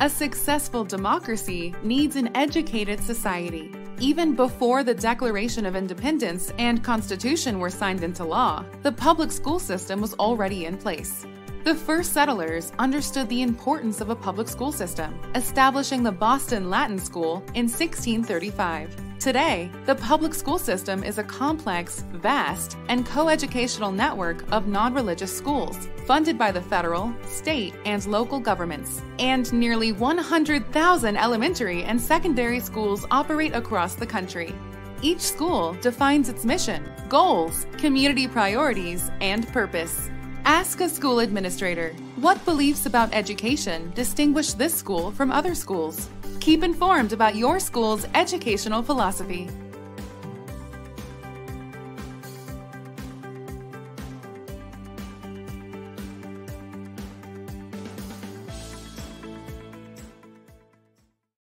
A successful democracy needs an educated society. Even before the Declaration of Independence and Constitution were signed into law, the public school system was already in place. The first settlers understood the importance of a public school system, establishing the Boston Latin School in 1635. Today, the public school system is a complex, vast, and coeducational network of non religious schools, funded by the federal, state, and local governments. And nearly 100,000 elementary and secondary schools operate across the country. Each school defines its mission, goals, community priorities, and purpose. Ask a school administrator what beliefs about education distinguish this school from other schools. Keep informed about your school's educational philosophy.